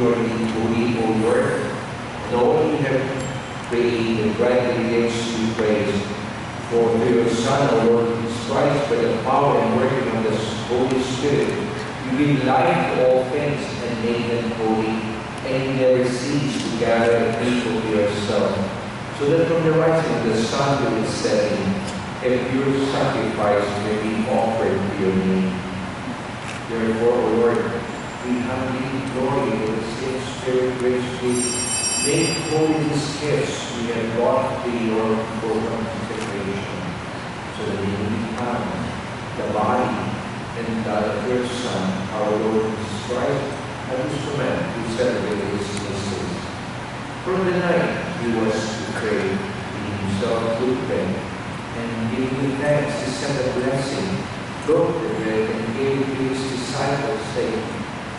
Lord, we have prayed and rightly gives you praise. For through your Son, our Lord Jesus Christ, by the power and working of the Holy Spirit, you give life to all things and make them holy, and you never cease to gather the people to yourself, so that from the rising of the sun to its setting, a pure sacrifice may be offered to your name. Therefore, O Lord, we humbly implore you the same Spirit which make holy these gifts we have brought to your program consecration, so that they may become the body and blood of your Son, our Lord Jesus Christ, whose command we celebrate his mysteries. From the night he was to pray, he himself took bread, and giving thanks, he sent a blessing, broke the bread, and gave it to his disciples, saying,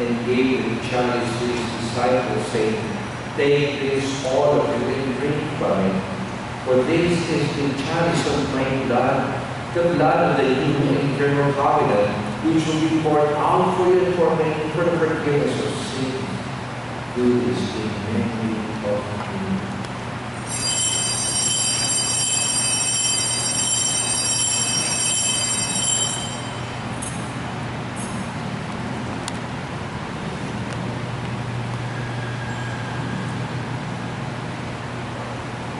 and gave chalice to his disciples, saying, Take this, all of you, and drink from it. For this is the chalice of my blood, the blood of the new and eternal covenant, which will be poured out for you for many for the forgiveness of sin. Do this in memory of me.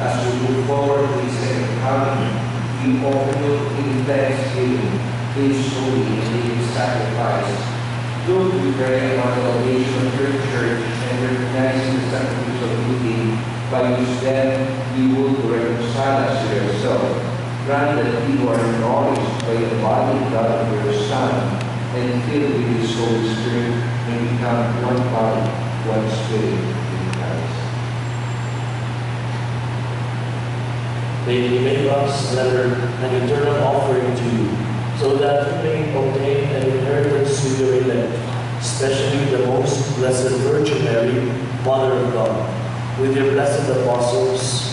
As we move forward to second coming, we offer you in his holy and sacrifice. Lord, we pray on the salvation of your church and recognizing the sacraments of you will reconcile to. Grant that we are acknowledged by the body blood of Son, and filled with Holy Spirit, and become one body, one spirit in Christ. May you make us ever an eternal offering to you, so that we may obtain an inheritance with your elect, especially the most blessed Virgin Mary, Mother of God, with your blessed apostles,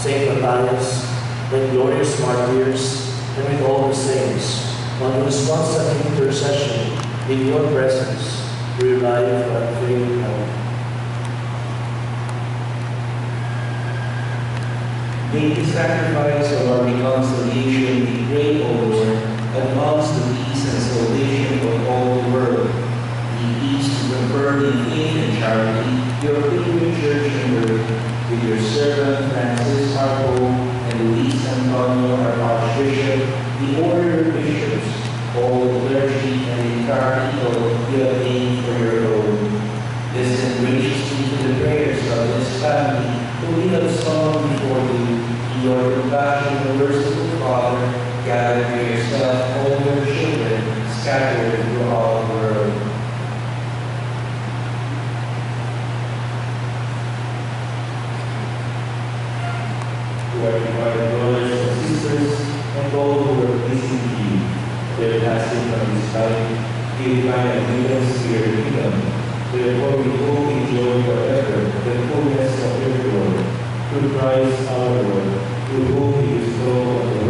Saint Matthias, the glorious martyrs, and with all the saints, on whose constant intercession in your presence we rely for unfailing help. May the sacrifice of our reconciliation be great, O Lord, advance the peace and salvation of all the world. Be eased to confirm in faith and charity your faithful church and word, with your servant Francis Pope, and Luis Antonio our Archbishop, the order of bishops, all the clergy, and the entire people you have for your own. Listen graciously to the prayers of this family we have sung before. In your compassion, merciful Father, gather to yourself all your children scattered throughout the world. To our departed brothers and sisters, and all who are pleasing to you, their passing from this life, give divine admittance to your kingdom. Therefore, what we will enjoy forever, the fullness of your glory. Through Christ our Lord, to whom is so